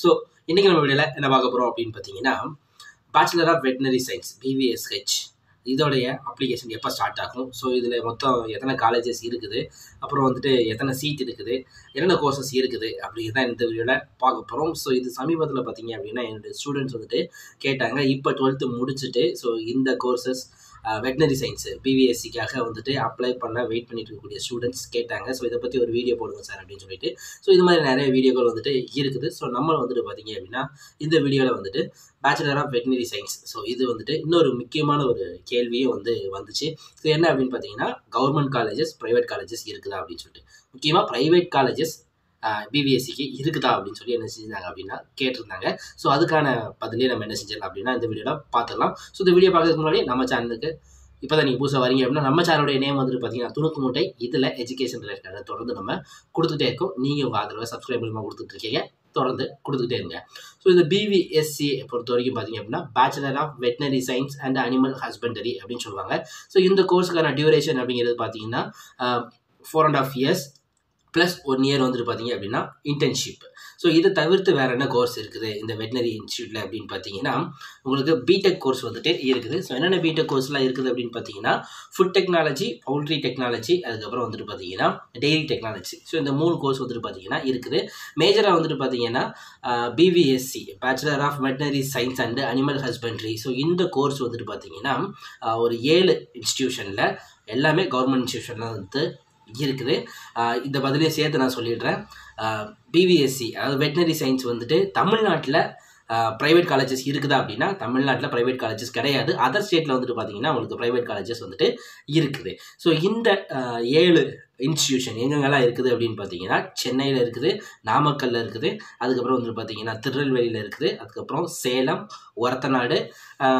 So இன்றைக்கி நம்ம வீடியோவில் என்ன பார்க்க போகிறோம் அப்படின்னு பார்த்தீங்கன்னா bachelor of veterinary science BVSH இதோடைய அப்ளிகேஷன் எப்போ ஸ்டார்ட் ஆகும்? ஸோ இதில் மொத்தம் எத்தனை காலேஜஸ் இருக்குது? அப்புறம் வந்துட்டு எத்தனை சீட் இருக்குது? என்னென்ன கோர்சஸ் இருக்குது? அப்படிங்கிறது தான் இந்த வீடியோவில் பார்க்க போகிறோம் ஸோ இது சமீபத்தில் பார்த்தீங்க அப்படின்னா என்னுடைய ஸ்டூடெண்ட்ஸ் வந்துட்டு கேட்டாங்க. இப்போ டுவெல்த்து முடிச்சுட்டு ஸோ இந்த கோர்சஸ் வெட்னரி சயின்ஸ் பிவிஎஸ்சிக்காக வந்துட்டு அப்ளை பண்ண வெயிட் பண்ணிட்டு இருக்கக்கூடிய ஸ்டூடெண்ட்ஸ் கேட்டாங்க. ஸோ இதை பற்றி ஒரு வீடியோ போடுங்க சார் அப்படின்னு சொல்லிட்டு. ஸோ இது மாதிரி நிறைய வீடியோக்கள் வந்துட்டு இருக்குது. ஸோ நம்ம வந்துட்டு பார்த்தீங்க அப்படின்னா இந்த வீடியோவில் வந்துட்டு bachelor of veterinary science so இது வந்துட்டு இன்னொரு முக்கியமான ஒரு கேள்வியும் வந்து வந்துச்சு. ஸோ என்ன அப்படின்னு பார்த்தீங்கன்னா கவர்மெண்ட் காலேஜஸ் ப்ரைவேட் காலேஜஸ் இருக்குதா அப்படின்னு சொல்லிட்டு. முக்கியமாக ப்ரைவேட் காலேஜஸ் பிபிஎஸ்சிக்கு இருக்குதா அப்படின்னு சொல்லி என்ன செஞ்சாங்க அப்படின்னா கேட்டிருந்தாங்க. ஸோ அதுக்கான பதிலே நம்ம என்ன செஞ்சிடலாம் அப்படின்னா இந்த வீடியோவில் பார்த்துக்கலாம் ஸோ இந்த வீடியோ பார்க்கறதுக்கு முன்னாடி நம்ம சேனலுக்கு இப்போ தான் நீங்கள் புதுசாக வரீங்க அப்படின்னா நம்ம சேனலுடைய நேம் வந்துட்டு பார்த்தீங்கன்னா துணுக்கு மூட்டை இதில் எஜுகேஷன் ரிலேட்டட் தொடர்ந்து நம்ம கொடுத்துட்டே இருக்கோம். நீங்கள் உங்கள் ஆதரவை சப்ஸ்கிரைப் மூலமாக கொடுத்துட்டு இருக்கீங்க. தொடர்ந்து கொடுத்துக்கிட்டே இருங்க. ஸோ இந்த பிவிஎஸ்சி பொறுத்த வரைக்கும் பார்த்தீங்க அப்படின்னா bachelor of veterinary science and animal husbandry அப்படின்னு சொல்லுவாங்க. ஸோ இந்த கோர்ஸுக்கான டியூரேஷன் அப்படிங்கிறது பார்த்தீங்கன்னா four and half years plus one year வந்துட்டு பார்த்தீங்க அப்படின்னா இன்டர்ன்ஷிப் ஸோ இதை தவிர்த்து வேறு என்ன கோர்ஸ் இருக்குது? இந்த வெட்டினரி இன்ஸ்டியூட்டில் அப்படின்னு பார்த்தீங்கன்னா உங்களுக்கு பிடெக் கோர்ஸ் வந்துட்டு இருக்குது. ஸோ என்னென்ன பிடெக் கோர்ஸ்லாம் இருக்குது அப்படின்னு பார்த்தீங்கன்னா ஃபுட் டெக்னாலஜி பவுல்ட்ரி டெக்னாலஜி அதுக்கப்புறம் வந்துட்டு பார்த்தீங்கன்னா டெய்ரி டெக்னாலஜி ஸோ இந்த மூணு கோர்ஸ் வந்துட்டு பார்த்தீங்கன்னா இருக்குது. மேஜராக வந்துட்டு பார்த்தீங்கன்னா BVSc bachelor of veterinary science and animal husbandry so இந்த கோர்ஸ் வந்துட்டு பார்த்தீங்கன்னா ஒரு ஏழு இன்ஸ்டியூஷனில் எல்லாமே கவர்மெண்ட் இன்ஸ்டியூஷனில் வந்து இருக்குது. இந்த பதிலே சேர்த்து நான் சொல்லிடுறேன். பிவிஎஸ்சி அதாவது வெட்டினரி சயின்ஸ் வந்துட்டு தமிழ்நாட்டில் ப்ரைவேட் காலேஜஸ் இருக்குதா அப்படின்னா தமிழ்நாட்டில் ப்ரைவேட் காலேஜஸ் கிடையாது. அதர் ஸ்டேட்டில் வந்துட்டு பார்த்தீங்கன்னா உங்களுக்கு ப்ரைவேட் காலேஜஸ் வந்துட்டு இருக்குது. ஸோ இந்த ஏழு இன்ஸ்டியூஷன் எங்கெங்கெல்லாம் இருக்குது அப்படின்னு பார்த்தீங்கன்னா சென்னையில் இருக்குது நாமக்கல்லில் இருக்குது அதுக்கப்புறம் வந்துட்டு பார்த்தீங்கன்னா திருநெல்வேலியில் இருக்குது அதுக்கப்புறம் சேலம் ஒரத்தநாடு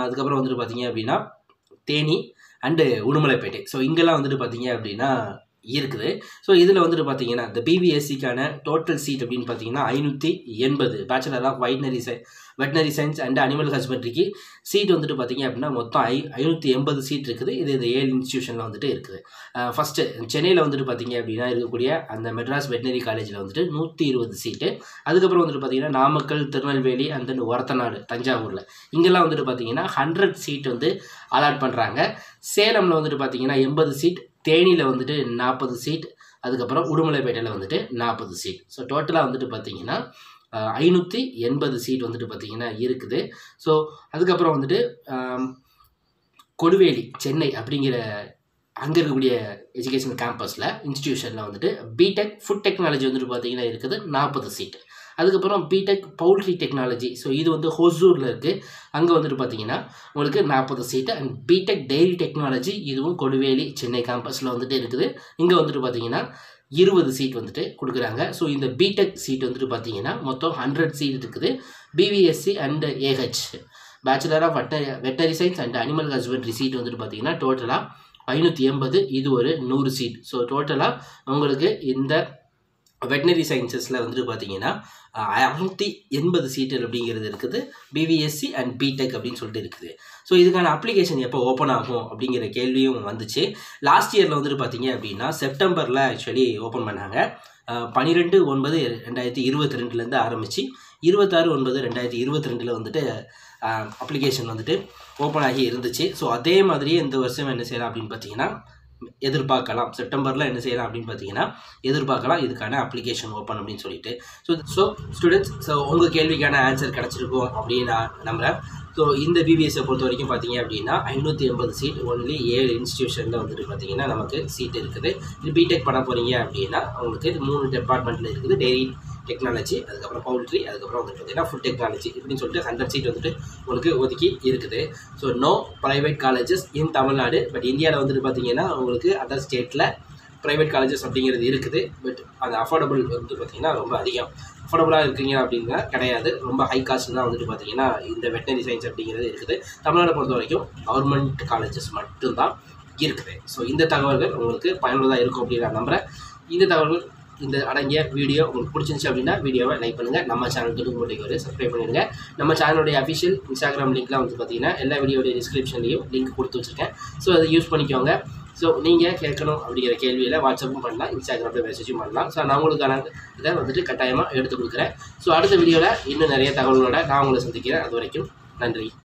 அதுக்கப்புறம் வந்துட்டு பார்த்தீங்க அப்படின்னா தேனி அண்டு உடுமலைப்பேட்டை. ஸோ இங்கெல்லாம் வந்துட்டு பார்த்தீங்க அப்படின்னா இருக்குது. ஸோ இதில் வந்துட்டு பார்த்தீங்கன்னா இந்த பிபிஎஸ்சிக்கான டோட்டல் சீட் அப்படின்னு பார்த்தீங்கன்னா ஐநூற்றி எண்பது. பேச்சுலர் ஆஃப் வைட்னரி சை வெட்டினரி சயின்ஸ் அண்ட் அனிமல் ஹஸ்பண்ட்ரிக்கு சீட் வந்துட்டு பார்த்தீங்க அப்படின்னா மொத்தம் ஐ ஐநூற்றி எண்பது சீட் இருக்குது. இது இந்த ஏழு இன்ஸ்டியூஷனில் வந்துட்டு இருக்குது. ஃபஸ்ட்டு சென்னையில் வந்துட்டு பார்த்தீங்க அப்படின்னா இருக்கக்கூடிய அந்த மெட்ராஸ் வெட்டினரி காலேஜில் வந்துட்டு நூற்றி இருபது சீட்டு அதுக்கப்புறம் வந்துட்டு பார்த்தீங்கன்னா நாமக்கல் திருநெல்வேலி அண்ட் தென் ஒரத்தநாடு தஞ்சாவூரில். இங்கெல்லாம் வந்துட்டு பார்த்தீங்கன்னா ஹண்ட்ரட் சீட் வந்து அலாட் பண்ணுறாங்க சேலமில் வந்துட்டு பார்த்தீங்கன்னா எண்பது சீட் தேனியில் வந்துட்டு நாற்பது சீட் அதுக்கப்புறம் உடுமலைப்பேட்டையில் வந்துட்டு நாற்பது சீட் ஸோ டோட்டலாக வந்துட்டு பார்த்தீங்கன்னா ஐநூற்றி எண்பது சீட் வந்துட்டு பார்த்திங்கன்னா இருக்குது. ஸோ அதுக்கப்புறம் வந்துட்டு கொடுவேலி சென்னை அப்படிங்கிற அங்கே இருக்கக்கூடிய எஜுகேஷன் கேம்பஸில் இன்ஸ்டியூஷனில் வந்துட்டு பிடெக் ஃபுட் டெக்னாலஜி வந்துட்டு பார்த்திங்கன்னா இருக்குது நாற்பது சீட் அதுக்கப்புறம் பிடெக் பவுல்ட்ரி டெக்னாலஜி ஸோ இது வந்து ஹோசூரில் இருக்குது அங்கே வந்துட்டு பார்த்தீங்கன்னா உங்களுக்கு நாற்பது seat and B Tech dairy technology இதுவும் கொடுவேலி சென்னை கேம்பஸில் வந்துட்டு இருக்குது. இங்கே வந்துட்டு பார்த்தீங்கன்னா இருபது சீட் வந்துட்டு கொடுக்குறாங்க. ஸோ இந்த பிடெக் சீட் வந்துட்டு பார்த்தீங்கன்னா மொத்தம் ஹண்ட்ரட் சீட் இருக்குது. BVSc and AH bachelor of veterinary veterinary science and animal husbandry seat வந்துட்டு பார்த்தீங்கன்னா டோட்டலாக ஐநூற்றி எண்பது இது ஒரு நூறு சீட் ஸோ டோட்டலாக உங்களுக்கு இந்த வெட்டினரி சயின்சஸில் வந்துட்டு பார்த்தீங்கன்னா அறுநூற்றி எண்பது சீட்டு அப்படிங்கிறது இருக்குது. பிவிஎஸ்சி அண்ட் பிடெக் அப்படின்னு சொல்லிட்டு இருக்குது. ஸோ இதுக்கான அப்ளிகேஷன் எப்போ ஓப்பன் ஆகும் அப்படிங்கிற கேள்வியும் வந்துச்சு. லாஸ்ட் இயரில் வந்துட்டு பார்த்தீங்க அப்படின்னா செப்டம்பரில் ஆக்சுவலி ஓப்பன் பண்ணாங்க. பன்னிரெண்டு ஒன்பது ரெண்டாயிரத்தி இருபத்தி ரெண்டுலேருந்து ஆரம்பித்து இருபத்தாறு ஒன்பது ரெண்டாயிரத்தி இருபத்தி ரெண்டில் வந்துட்டு அப்ளிகேஷன் வந்துட்டு ஓப்பன் ஆகி இருந்துச்சு. ஸோ அதே மாதிரியே இந்த வருஷம் என்ன செய்யலாம் அப்படின்னு பார்த்தீங்கன்னா எதிர்பார்க்கலாம். செப்டம்பரில் என்ன செய்யலாம் அப்படின்னு பார்த்தீங்கன்னா எதிர்பார்க்கலாம் இதுக்கான அப்ளிகேஷன் ஓப்பன் அப்படின்னு சொல்லிட்டு. ஸோ ஸோ ஸ்டூடெண்ட்ஸ் ஸோ உங்கள் கேள்விக்கான ஆன்சர் கிடச்சிருக்கும் அப்படின்னு நான் நம்புகிறேன் ஸோ இந்த பிபிஎஸ்ஸை பொறுத்த வரைக்கும் பார்த்தீங்க அப்படின்னா ஐநூற்றி எண்பது சீட் ஒன்லி ஏழு இன்ஸ்டியூஷனில் வந்துட்டு பார்த்தீங்கன்னா நமக்கு சீட் இருக்குது. இது பிடெக் பண்ண போகிறீங்க அப்படின்னா உங்களுக்கு மூணு டிபார்ட்மெண்ட்டில் இருக்குது. டெய்லி டெக்னாலஜி அதுக்கப்புறம் பவுல்ட்ரி அதுக்கப்புறம் வந்துட்டு பார்த்தீங்கன்னா ஃபுட் டெக்னாலஜி இப்படின்னு சொல்லிட்டு ஹண்ட்ரட் சீட் வந்துட்டு உங்களுக்கு ஒதுக்கி இருக்குது. So no private colleges in Tamil Nadu but இந்தியாவில் வந்துட்டு பார்த்தீங்கன்னா உங்களுக்கு அதர் ஸ்டேட்டில் ப்ரைவேட் காலேஜஸ் அப்படிங்கிறது இருக்குது. பட் அது அஃபோர்டபுள் வந்து பார்த்திங்கன்னா ரொம்ப அதிகம். அஃபோர்டபுளாக இருக்கீங்க அப்படின்னா கிடையாது. ரொம்ப ஹை காஸ்ட் தான் வந்துட்டு பார்த்தீங்கன்னா இந்த வெட்டினரி சயின்ஸ் அப்படிங்கிறது இருக்குது. தமிழ்நாடு பொறுத்த வரைக்கும் கவர்மெண்ட் காலேஜஸ் மட்டும்தான் இருக்குது. ஸோ இந்த தகவல்கள் உங்களுக்கு பயனுள்ளதாக இருக்கும் அப்படின்னு நான் நம்புகிறேன் இந்த தகவல்கள் இந்த அடங்கிய வீடியோ உங்களுக்கு பிடிச்சிருந்துச்சு அப்படின்னா வீடியோவை லைக் பண்ணுங்கள் நம்ம சேனல் துடுக்கு போட்டிக்கு ஒரு சப்ஸ்கிரைப் பண்ணிடுங்க. நம்ம சேனலுடைய அஃபிஷியல் இன்ஸ்டாகிராம் லிங்க்லாம் வந்து பார்த்தீங்கன்னா எல்லா வீடியோடைய டிஸ்கிரிப்ஷன்லையும் லிங்க் கொடுத்து வச்சுருக்கேன். ஸோ அதை யூஸ் பண்ணிக்கோங்க. ஸோ நீங்கள் கேட்கணும் அப்படிங்கிற கேள்வியில் வாட்ஸ்அப்பும் பண்ணலாம் இன்ஸ்டாகிராமில் மெசேஜும் பண்ணலாம். ஸோ நான் உங்களுக்கான இதை வந்துட்டு கட்டாயமாக எடுத்து கொடுக்குறேன். ஸோ அடுத்த வீடியோவில் இன்னும் நிறைய தகவல்களோட நான் உங்களை சந்திக்கிறேன். அது வரைக்கும் நன்றி.